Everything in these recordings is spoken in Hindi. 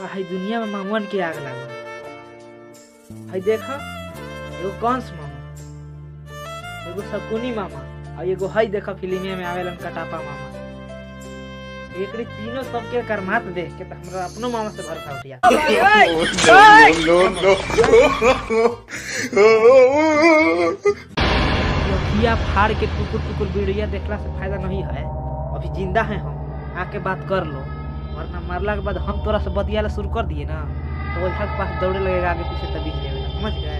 हाई दुनिया में मामुअन के आग लागल हाई देख एगो कंस मामा एगो शकुनी मामा और एगो हई देख फिल्मिया में आवेलन कटापा मामा। एकरी तीनों सबके करमात देख के त हमरा अपनो मामा से भर खा दिया लखिया फाड़ के टुकुर टुकुर वीडियो देखला से फ़ायदा नहीं है। अभी ज़िंदा है हम आके बात कर लो। वरना मरला के बाद हम तोरा से बतियाला शुरू कर दिए ना तो ओझा के पास दौड़े लगेगा आगे पीछे तभी लेवेगा समझ गए?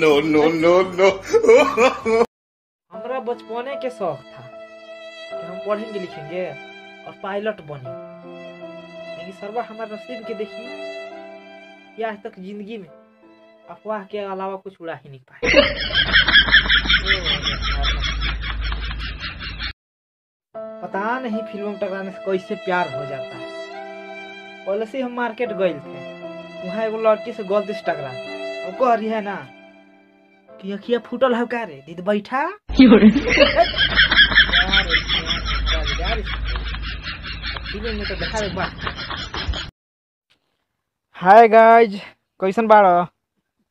no, no, no, no. हमरा बचपने के शौक था कि हम पढ़ेंगे लिखेंगे और पायलट बने। लेकिन सरवा हमारे नसीब के देखी कि आज तक ज़िंदगी में अफवाह के अलावा कुछ उड़ा ही नहीं पाए। पता नहीं फ़िल्मों टकराने से कैसे प्यार हो जाता है। पहले से हम मार्केट गए थे वहाँ एगो लड़की से गलती से टकरा अब कह रही है ना कि अखिया फूटल है का रे दीदी बैठा। देखा हाय गाइज़ कैसन बाड़ो?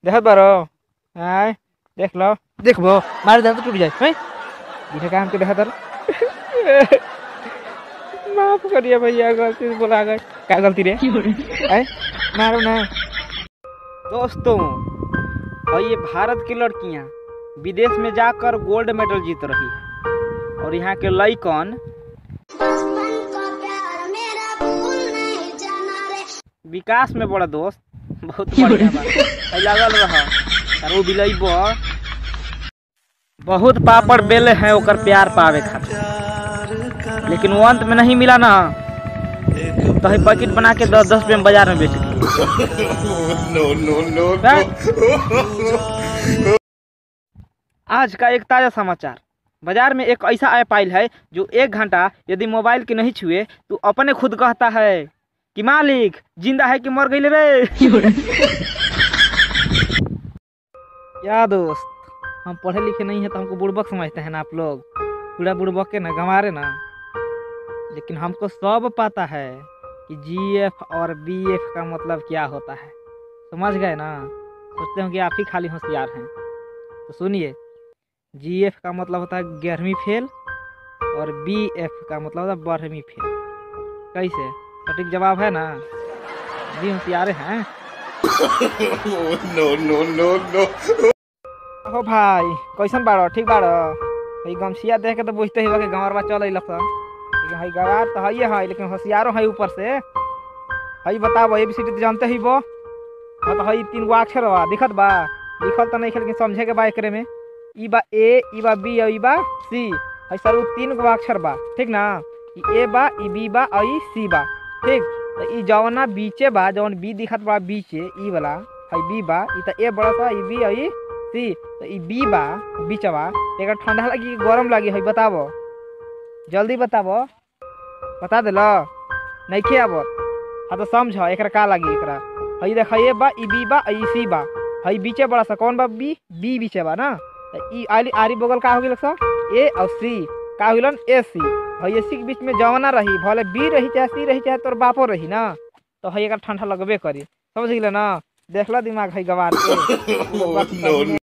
देखत बाड़ो? हाय देख लो। देखबो मार दे तो टूट जाए हैं? बिना काम के देखा तर माफ़ करिए भैया गलती से बोला गए क्या गलती रे? हैं मारो ना। दोस्तों और ये भारत की लड़कियाँ विदेश में जाकर गोल्ड मेडल जीत रही है। और यहाँ के लइकन रे विकास में बड़ा दोस्त बहुत बढ़िया लागल रह। बहुत पापड़ बेले हैं ओकर प्यार पावे खातिर। लेकिन वो अंत में नहीं मिला ना। तो है पैकेट बना के दस दस रुपये में बाज़ार में बेच no. आज का एक ताज़ा समाचार। बाज़ार में एक ऐसा ऐप आयल है जो एक घंटा यदि मोबाइल के नहीं छुए तो अपने खुद कहता है कि मालिक ज़िंदा है कि मर गई रे? या दोस्त हम पढ़े लिखे नहीं है तो हमको बुड़बक समझते हैं ना आप लोग। पूरा बुड़बक के ना गंवारे ना। लेकिन हमको सब पता है कि जी एफ़ और बी एफ़ का मतलब क्या होता है। समझ गए ना? सोचते हो कि आप ही खाली होशियार हैं। तो सुनिए जी एफ़ का मतलब होता है ग्यारहवीं फेल और बी एफ़ का मतलब होता है बारहवीं फेल। कैसे? सटीक जवाब है ना? जी होशियारे हैं। No, no, no, no. हो भाई कैसन बाड़ो? ठीक बाड़ो? हई गमछिया देख के तो बुझते ही बा कि गंवरवा चल स लेकिन हई गवार तो हइए है लेकिन होशियारो है ऊपर से। हई बताबो, ए बी सी डी तो जानते ही बो हाँ तो हई तीन गो अक्षर बा, दिखत बा। लिखल तो नहीं लेकिन समझे के बा एकरे में। ई बा ए, ई बा बी और ई बा सी। हई सर तीन गो अक्षर बा, ठीक ना? ई ए बा, ई बी बा और ई सी बा, ठीक? तो ई जवना बीचे बा, जवन बी दिखत बा बीचे, ई वाला हई बी बा, ई तो ए बड़ा सा, ई बी और ई सी। तो ई बी बा बीचवा एकर ठंडा लगी, गरम लगी हई बताबो। जल्दी बताबो। बता दिल। नहीं नइखे आबत हाँ तो समझ एक का लगी एक हई देख ए बा बी बा सी बा। हई बीचे बड़ा सा, कौन बा बी? बी बीचे बा ना? आली, आरी बगल का हो गेल सा? ए और सी। का होलन ए सी। हई ए सी के बीच में जवना रही, भले बी रही, चाहे सी रही, चाहे तोर बापो रही ना? तो हई एक ठंडा लगबे करी। समझ गेले ना? देख देखला दिमाग हई गवार के।